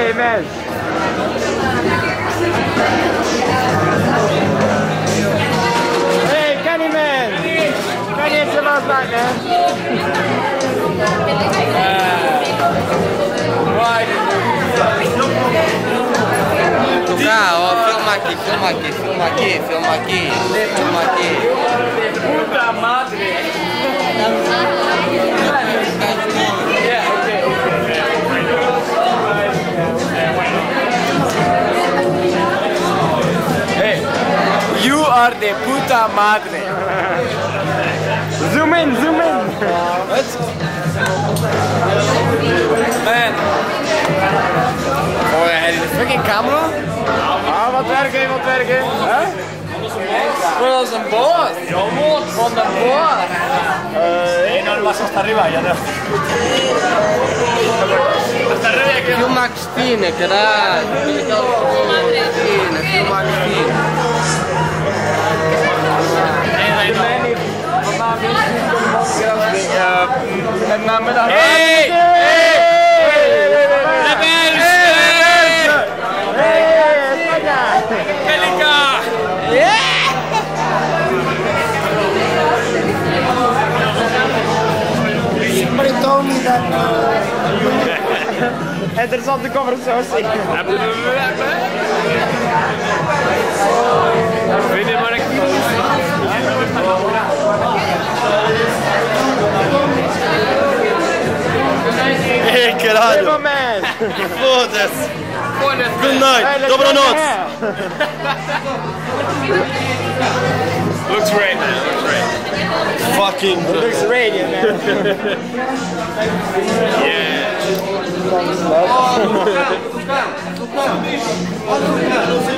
Amen. Hey, Kenny man! Kenny, it's last night, man. Cá, ó, filma aqui, filma aqui, filma aqui, filma aqui, filma aqui. Puta madre! You are the puta madre. Zoom in, zoom in. Man. Oh, hij is een fucking camera. Ah, wat werken, wat werken. Huh? Dat is een boot. Van de boot. Eh, no, vas hasta arriba, ya no. Hasta arriba, que Filma a Cristina, caralho. Cristina, filma a Cristina. Met name de Hey! Somebody told me that. Uh, and there's all the conversation. Hey, caralho. Foda-se. Good night. Dobra noc. Looks great, man. Looks great. Fucking. Looks radio, man.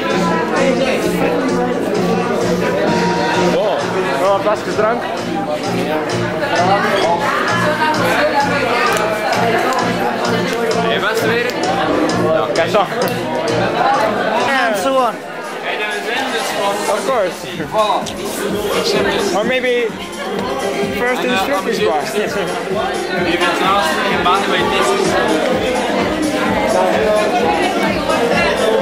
Yeah. Oh, een flesjes drank. Hey, mensen weer? Ja, zo. En zo. Of course. Or maybe first instructor's bar. Je bent naast baan bij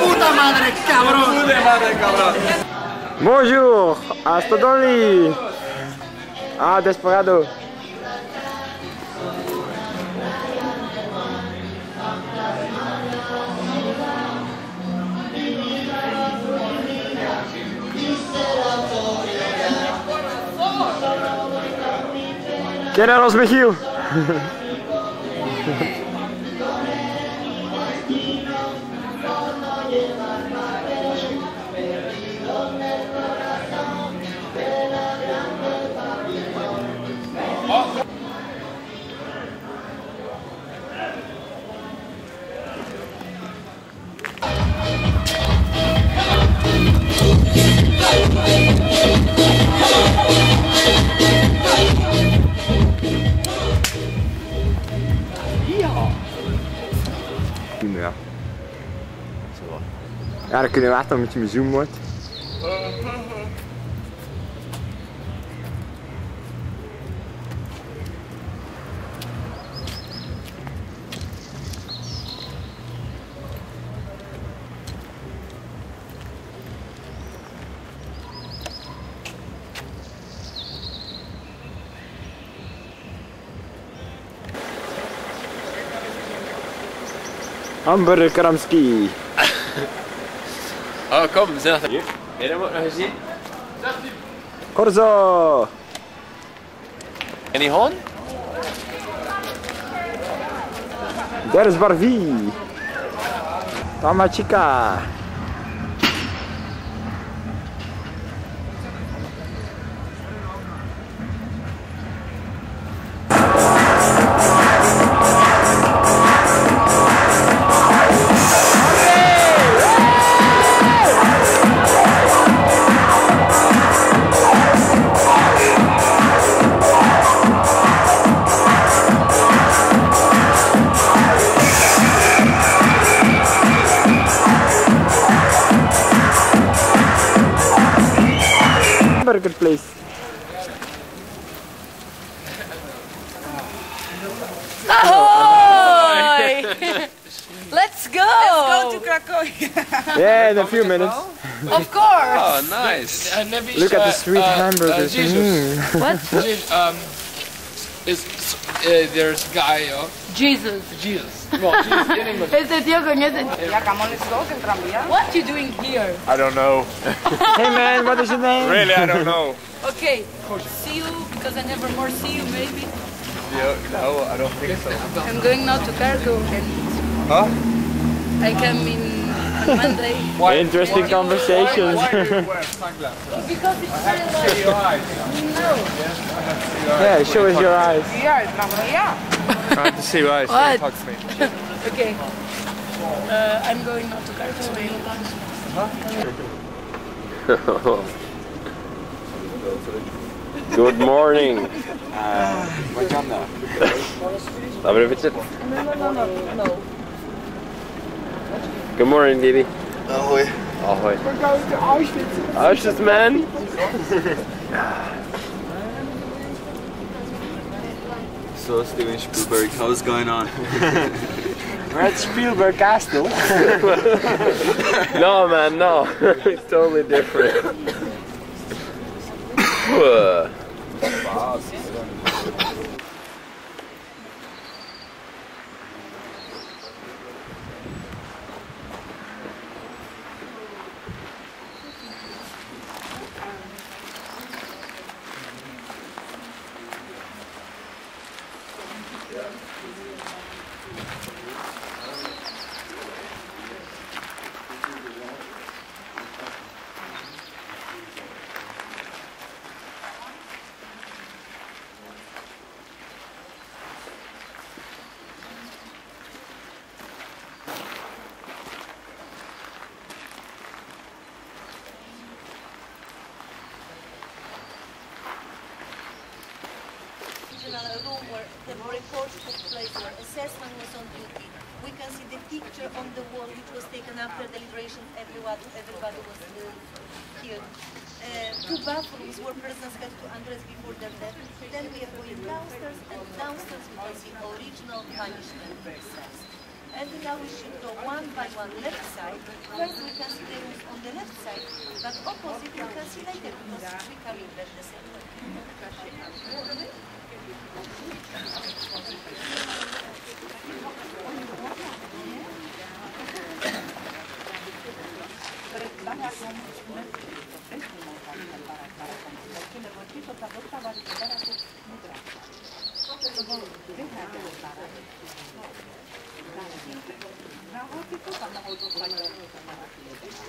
Puta madre, cabrón. Puta madre, cabrón. Bonjour, hasta Dolly. Ah, desperado. ¿Quién era los Michiel? Ja, dan kunnen we wachten omdat je zoom wordt. Hamburger Kramski. Oh, kom, we zijn achter hier. Heb je dat ook nog gezien? Corzo! En die hoorn? Daar is Barvi. Tama chica. Yeah, in a few minutes. of course. Oh, nice. Uh, Nevi, Look at the sweet uh, hamburgers. Uh, Jesus. Mm. What? Um, is, uh, there's a guy, uh, Jesus. Jesus. Well, Jesus in English. Este tío con ese. Yeah, come on, let's go. What you doing here? I don't know. Hey man, what is your name? Really, I don't know. Okay. See you because I never more see you. Maybe. Yeah, no, I don't think so. I'm going now to cargo and Huh? I come in on Monday Interesting conversations. Why do you wear sunglasses? because it's very See your eyes. No. yeah, show us your eyes. I have to see your eyes. What? Talk to me. Okay. Uh, I'm going now to cargo. Good morning. Dobry wieczór. Good morning, Didi. Ahoy. Ahoy. We're going to Auschwitz. Auschwitz, man. So, Steven Spielberg, how's going on? We're at Spielberg Castle. No, man, no. it's totally different. Original room where the report took place, where assessment was on duty. We can see the picture on the wall which was taken after deliberation. Everyone, everybody was uh, here. Uh, two bathrooms where persons had to undress before their death. Then we are going downstairs, and downstairs we can see original punishment cells. And now we should go one by one left side. First we can see the rooms on the left side, but opposite we can see later because we come in the same way.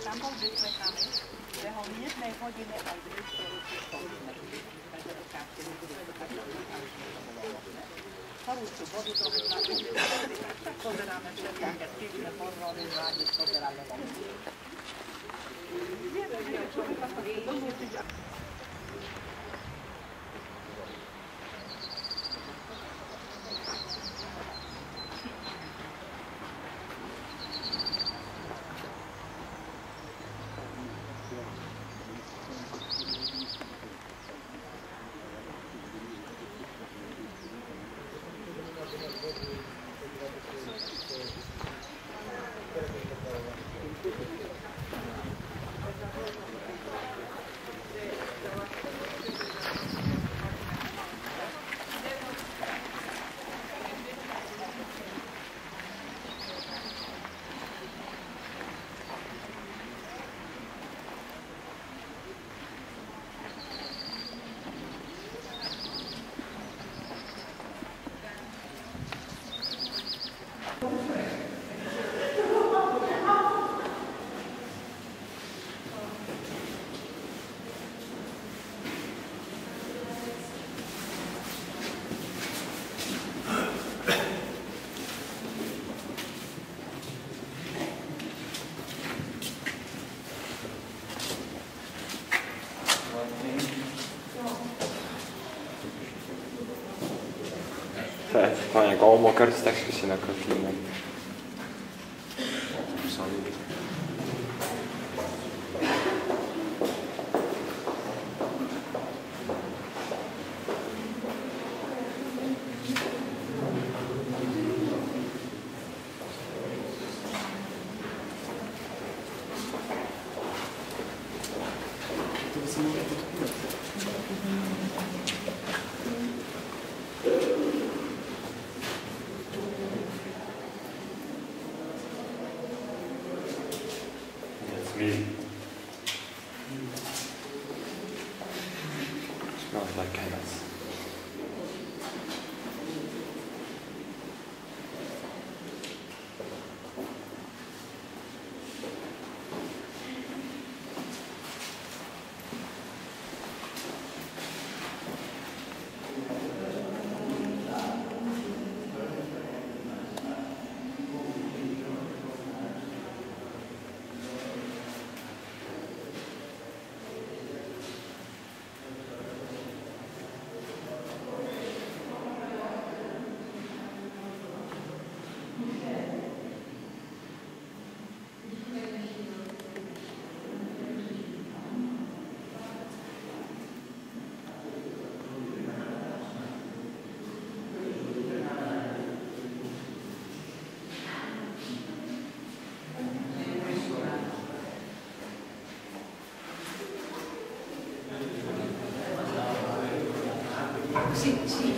Tam byl vysvětlený, že ho nic nehodíme a. Thank you. na niego Walker też się na filmem. Sí, sí.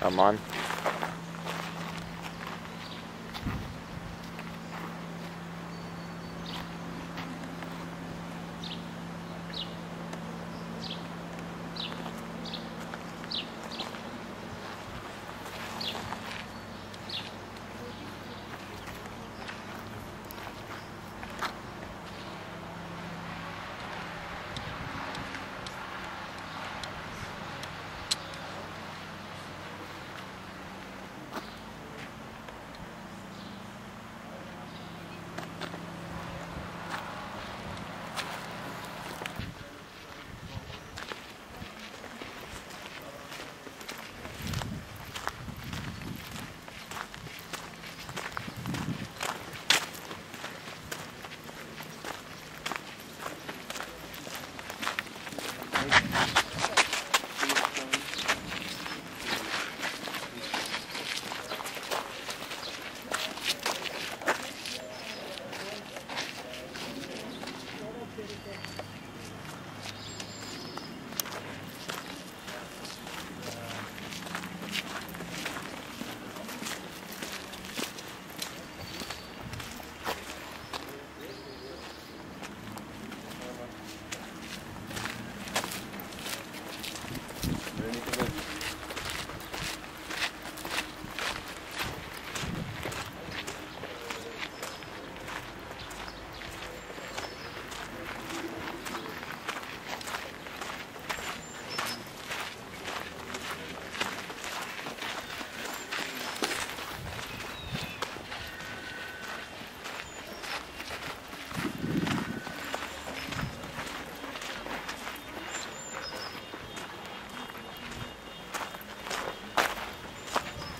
I'm on.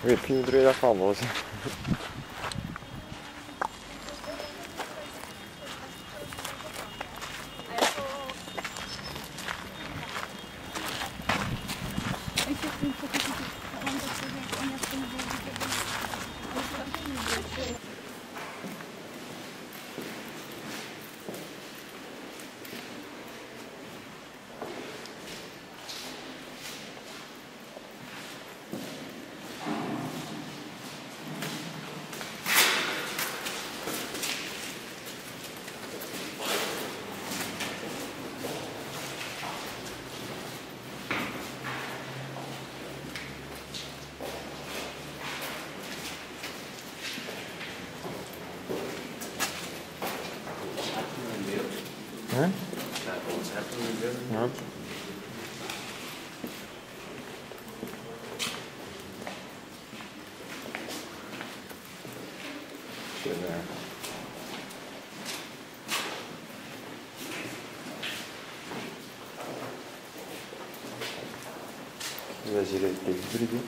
Vitinho Druida Famosa. Yep. Should there. Vaziyet bildirdi.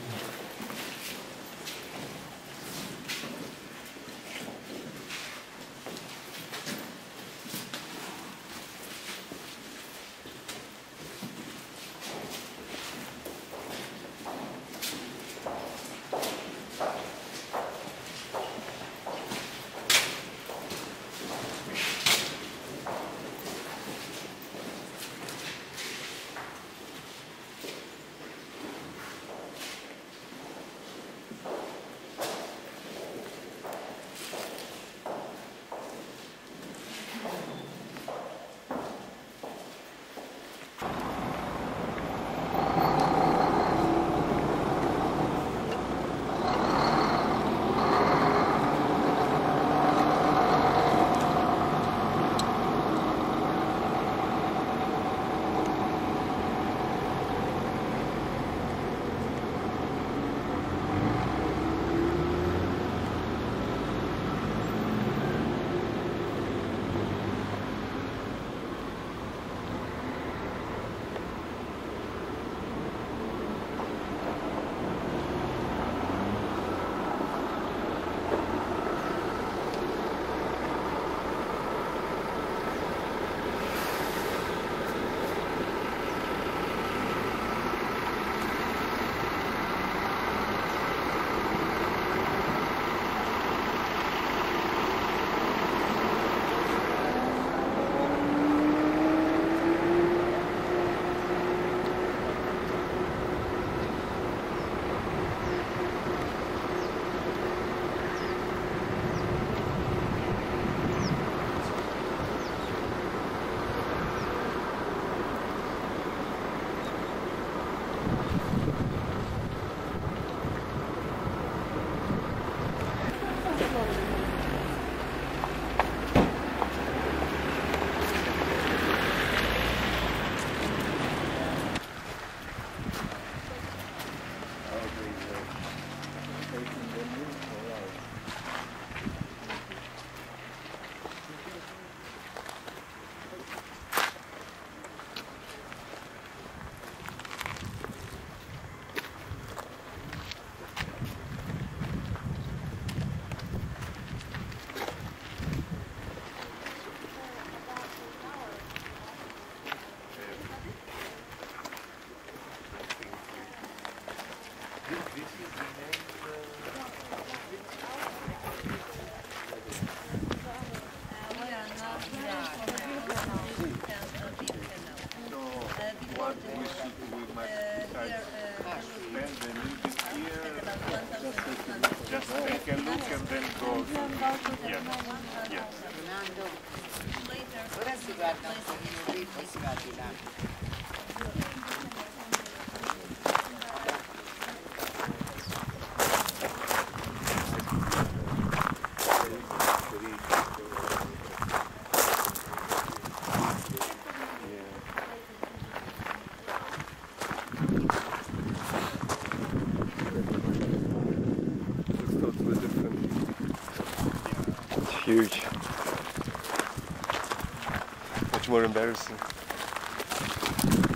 More embarrassing.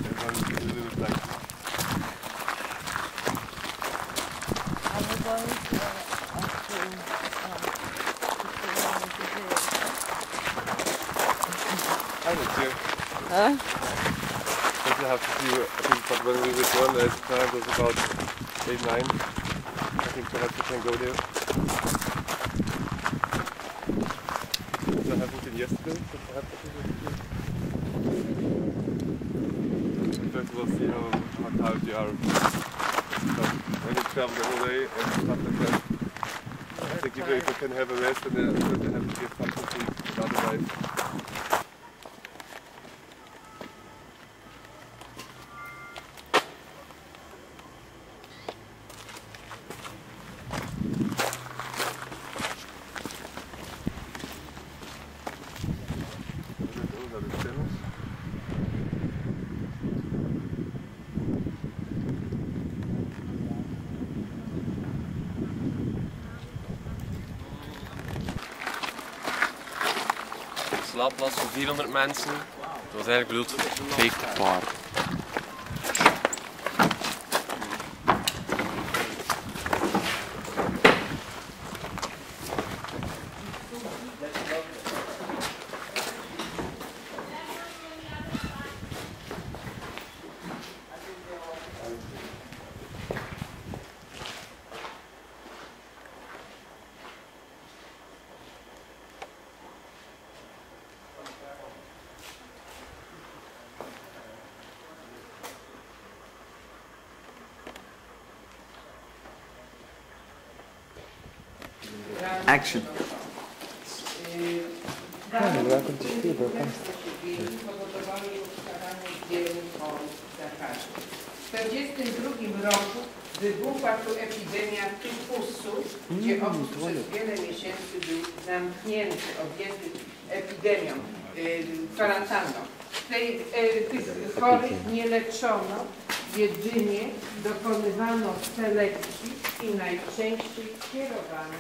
Everyone is a little bit like I don't care. Huh? Because I have to see, I think, but when we return, the time was about 8, 9. I think perhaps we can go there. So I haven't been yesterday, so perhaps I can go there. All, see how, how tired you are. But when you travel the whole day and stuff like that, I think if you can have a rest and then have to get something to eat, otherwise 400 mensen. Het was eigenlijk bedoeld voor 50 paar. Action. welcome to. W 1942 roku wybuchła tu epidemia tyfusu, gdzie obóz przez wiele miesięcy był zamknięty, objęty epidemią, y, kwarantanną. Tej, e, tych chorych nie leczono, jedynie dokonywano selekcji i najczęściej kierowano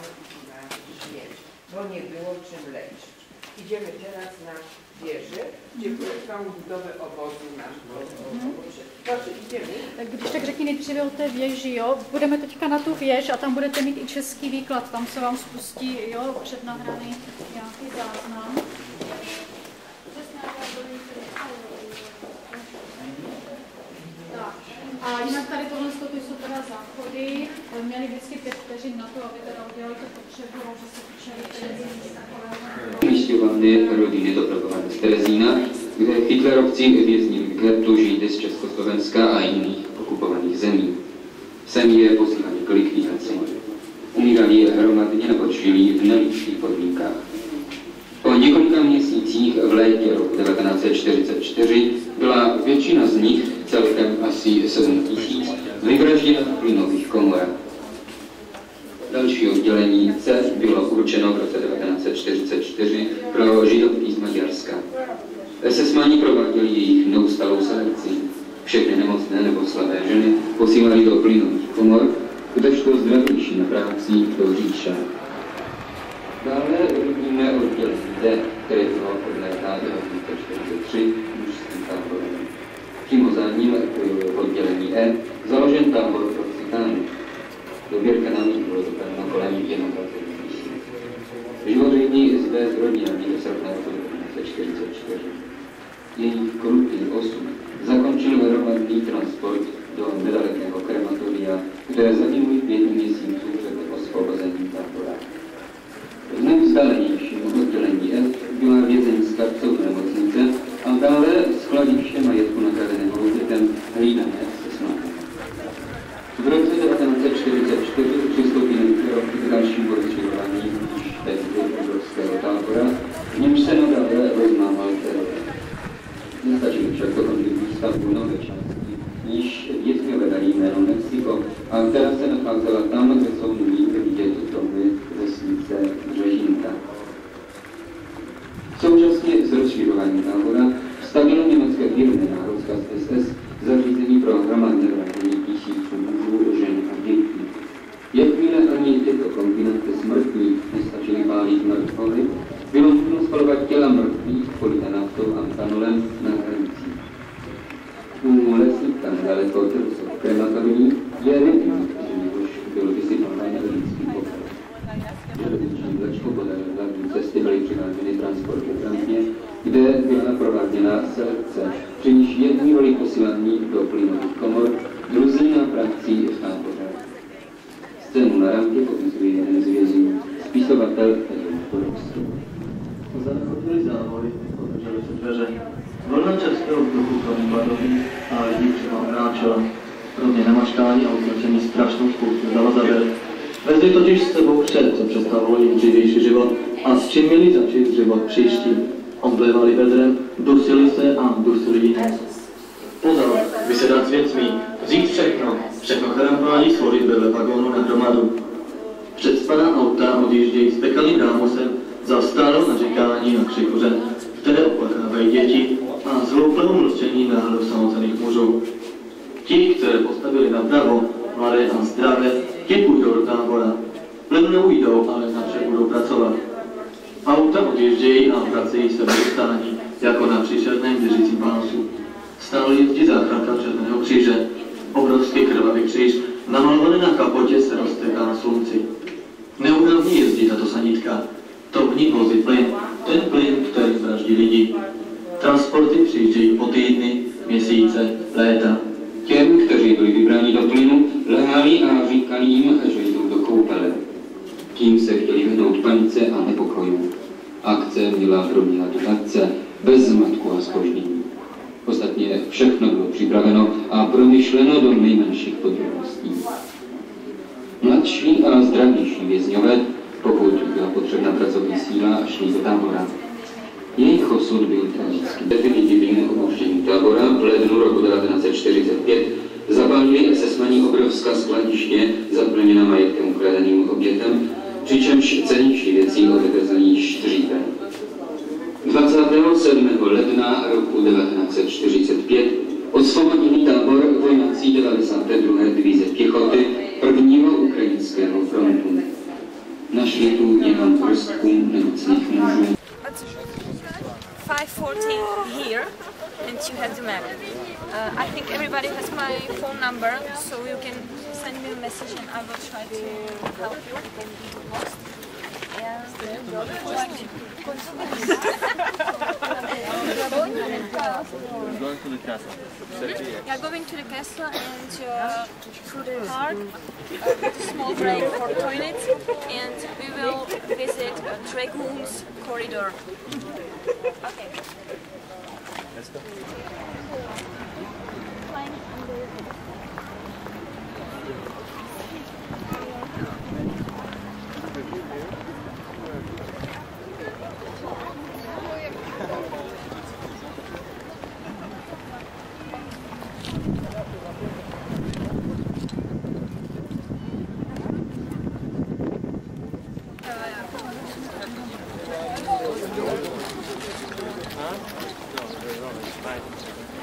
bo nie było czym leczyć. Idziemy teraz na wieżę, gdzie projektowano budowę obozu na. Proszę, idziemy. Tak když tak řekni nejdříve o té věži, jo. Budeme teďka na tu věž a tam budete mít i český výklad, tam se vám spustí, jo, přednahraný nějaký záznam. Tak. A jinak tady tohle to jsou teda záchody, měli vždycky pět vteřin na to, aby teda udělali to potřebu, že se Umisťované rodiny dopravované z Terezína, kde Hitlerovci věznili k getu Židy z Československa a jiných okupovaných zemí. Sem je posílali k likvidaci. Umírali hromadně nebo žili v nelidských podmínkách. Po několika měsících v létě roku 1944 byla většina z nich, celkem asi 7 tisíc, vyvražděna v plynových komorách. Další oddělení C bylo určeno v roce 1944 pro židovky z Maďarska. SS-mani prováděli jejich neustalou selekci. Všechny nemocné nebo slabé ženy posílali do plynových komor, kdežto zdravější na práci do říša. Dále vidíme oddělení D, které bylo od léta 1943 mužským táborem. Přímo za ním oddělení E založen tábor pro citány. Dověrka na míru rozpad na kolení jenom Živořední zde z rodiny v srpna 1944. Její krutý osud zakončil hromadný transport do nedalekého krematoria, kde zahynuli pět měsíců kříž, namalovaný na kapotě, se rozteká na slunci. Neúnavně jezdí tato sanitka. To v ní vozí plyn, ten plyn, který vraždí lidi. Transporty přijíždějí po týdny, měsíce, léta. Těm, kteří byli vybráni do plynu, lhali a říkali jim, že jdou do koupele. Tím se chtěli vyhnout panice a nepokoju. Akce měla probíhat hladce, bez zmatku a zkoždění. Ostatně všechno bylo připraveno a promyšleno do nejmenších podrobností. Mladší a zdravější vězňové, pokud byla potřebná pracovní síla, šli do tábora. Jejich osud byl tragický. Definitivním opuštěním tábora v lednu roku 1945 zapálili sesmaní obrovská skladiště zaplněná majetkem ukradeným obětem, přičemž cenější věcí odvezli dříve. 27. ledna roku 1945 osvobodili tábor vojáci 92. divize pěchoty prvního ukrajinského frontu. Našli tu jenom hrstku nemocných mužů. 514 here and you have the map. Uh, I think everybody has my phone number, so you can send me a message and I will try to help you lost. Going to the castle. Yeah, going to the castle and uh, the park uh, with a small break for toilets and we will visit Dragoon's corridor. Okay. Let's go.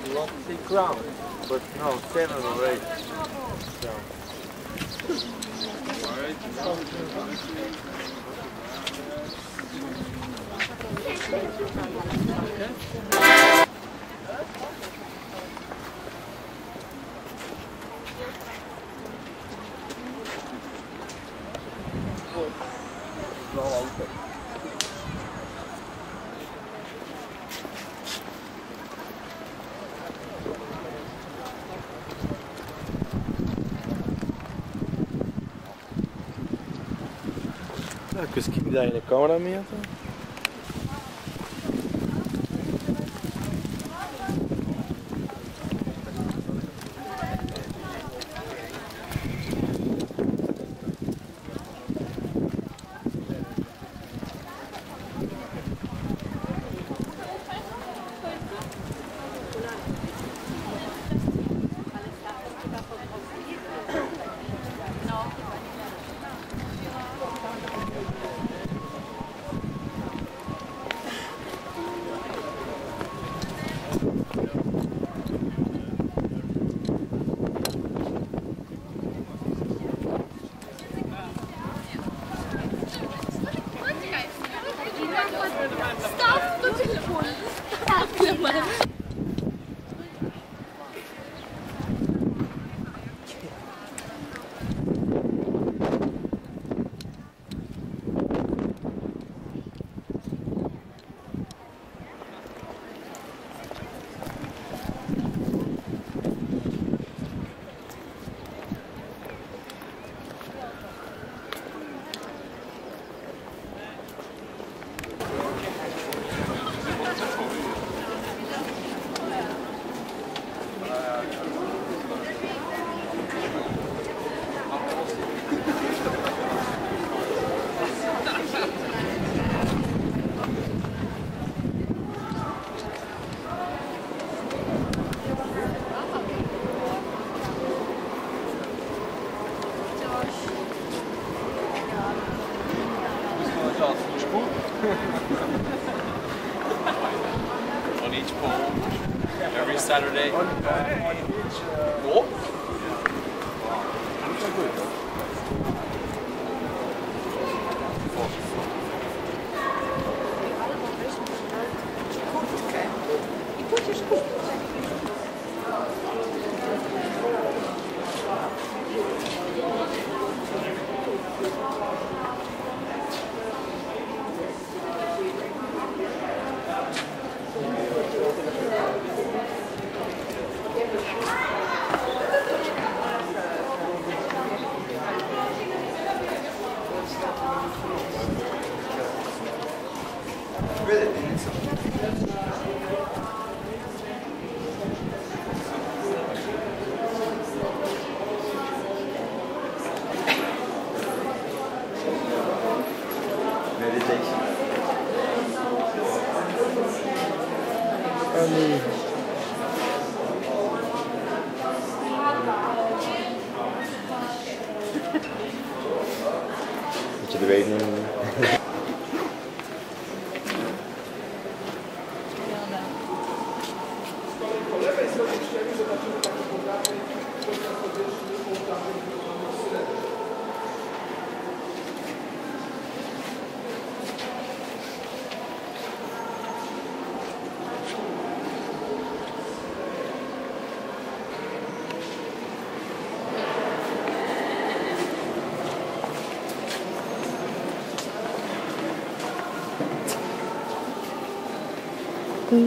You want to see crown, but no, seven eight. Because keep na in mesmo.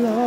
love.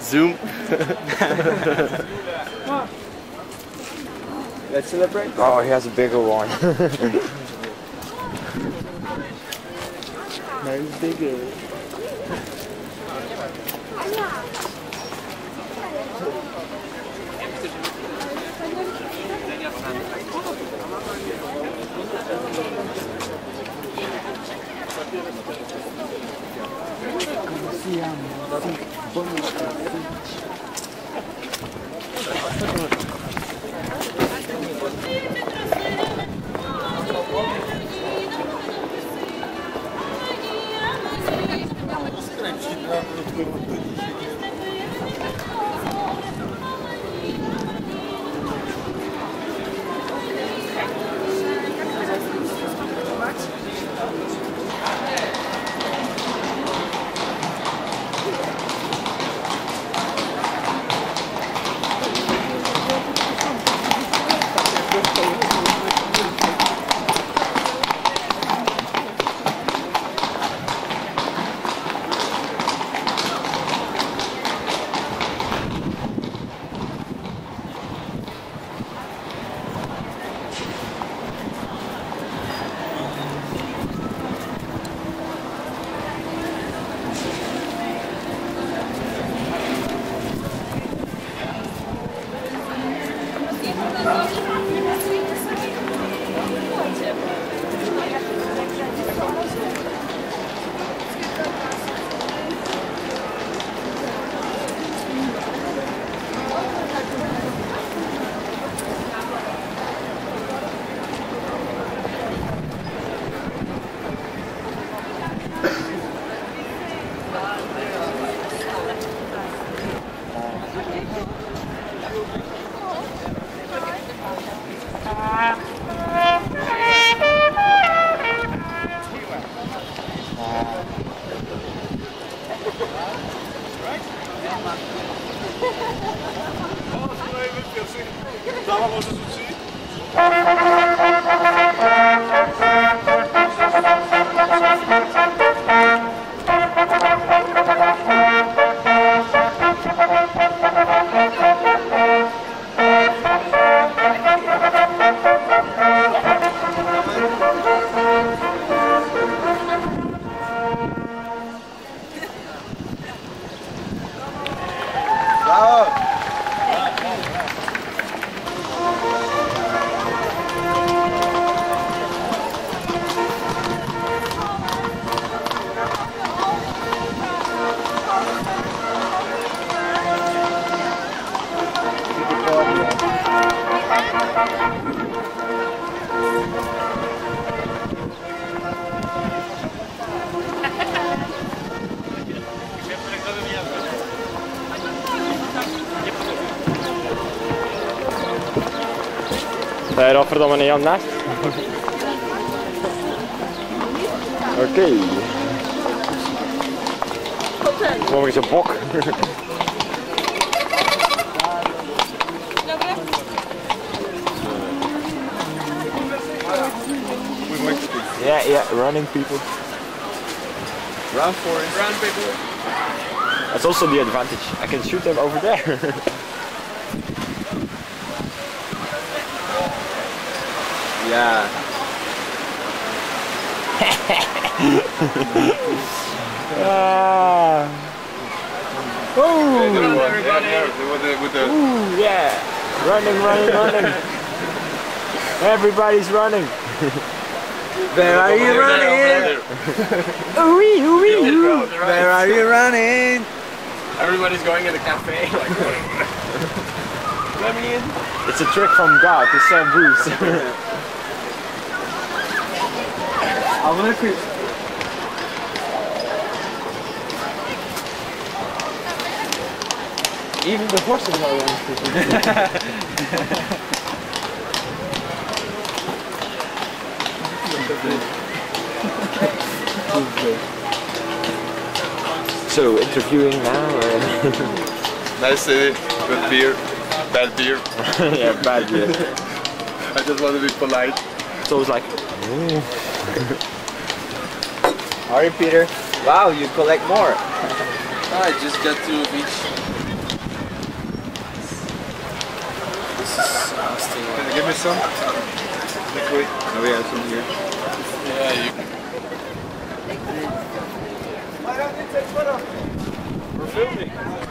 Zoom. Let's celebrate. Oh, he has a bigger one. Mine's bigger. Thank you. Siamo, buona då för de är Jan näst. Okej. Kom ik zo'n bok. Yeah, yeah, running people. Run for it. Run, people. That's also the advantage. I can shoot them over there. yeah. ah. Ooh. Hey, there was one there with the, with the Ooh, yeah. Running, running, running. Everybody's running. Where are you running? Ooh-wee, ooh-wee, ooh. Where are you running? Everybody's going to the cafe. Like, let me in. It's a trick from God to sell booze. I'm gonna quit. Even the horses are running. so interviewing now. Or? nice city good beer, bad beer. yeah, bad beer. I just want to be polite. So it was like. Alright, Peter. Wow, you collect more. I just got to the beach. This is Austin. Can you give me some? Liquid. Oh, we have some here. Yeah, you. We're filming.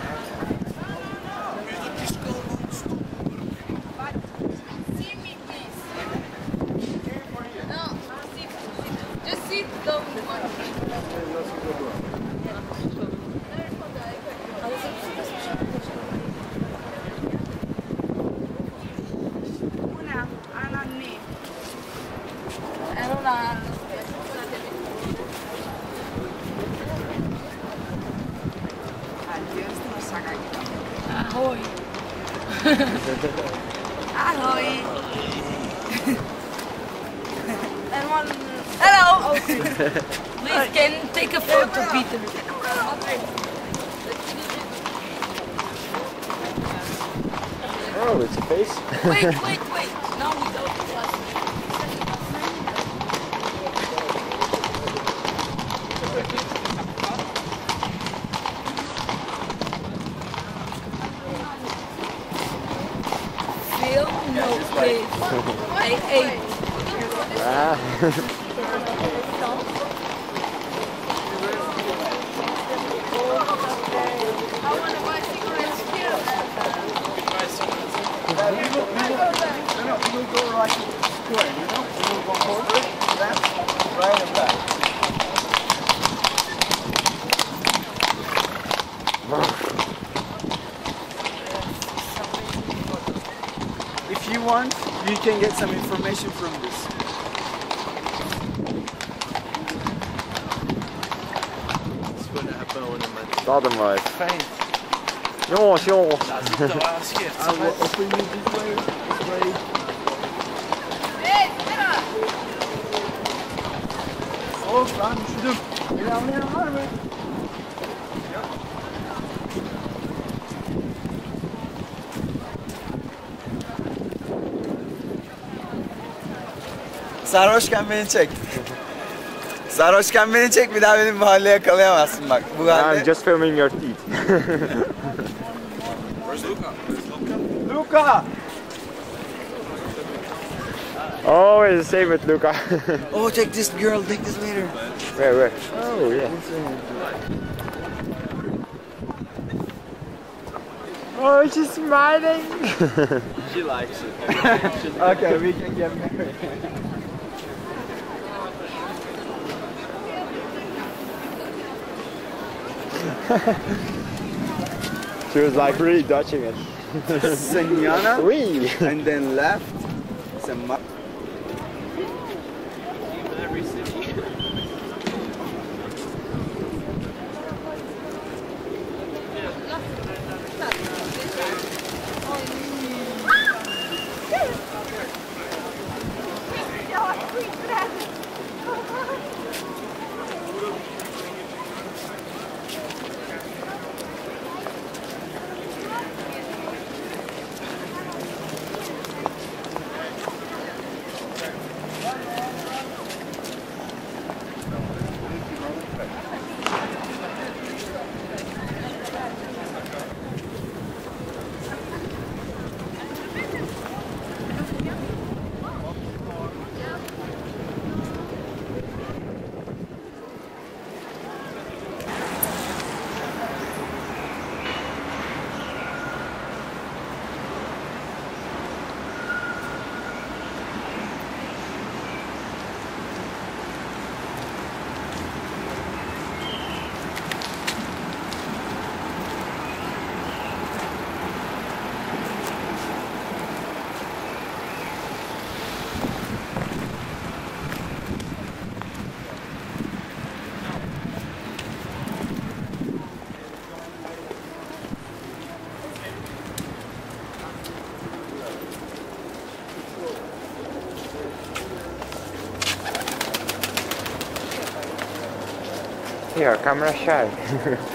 And one... Hello! Please, can take a photo, Peter. Oh, it's a face. Wait, wait, wait. Now we don't. Phil, no, please. I ate. Ah. If you want, you can get some information from Garden Road. Fine. No, it's your. That's the last gift. I will offer you this way. This way. Of ben düştüm. Beni anlayan var mı? Sarhoşken beni çek. Sarhoşken beni çek bir daha benim bu halde yakalayamazsın bak. Bu halde. I'm just filming your teeth. Where's Luca? Luca! Always the same with Luca. oh, take this girl, take this later. Where, where? Oh, yeah. Oh, she's smiling. She likes it. okay, we can get married. she was like really dodging it. Senora. Oui. And then left. aqui ó, câmera chave.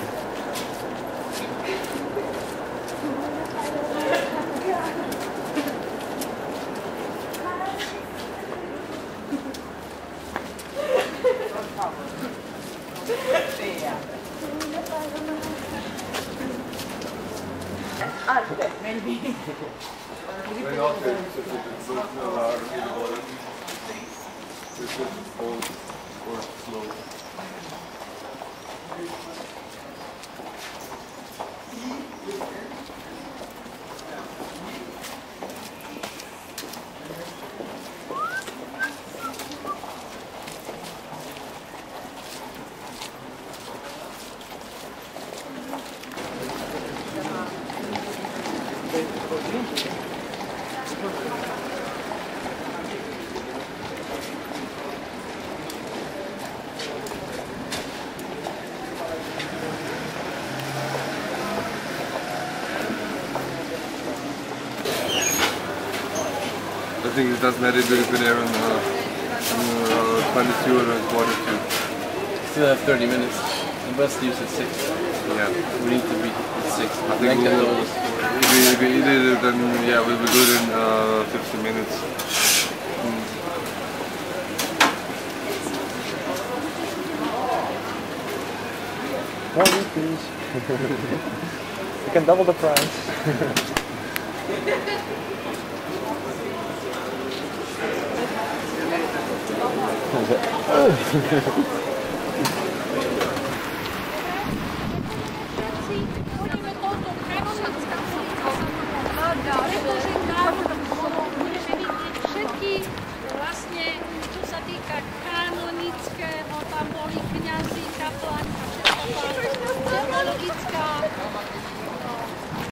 think it doesn't matter if we've been there in uh, uh, 22 or quarter to. Still have 30 minutes. The bus leaves at 6. Yeah. We need to be at 6. I think we'll, those- if, we, if we eat it, then yeah, we'll be good in uh, 15 minutes. Mm. More meat, please. you can double the price. フフフフ。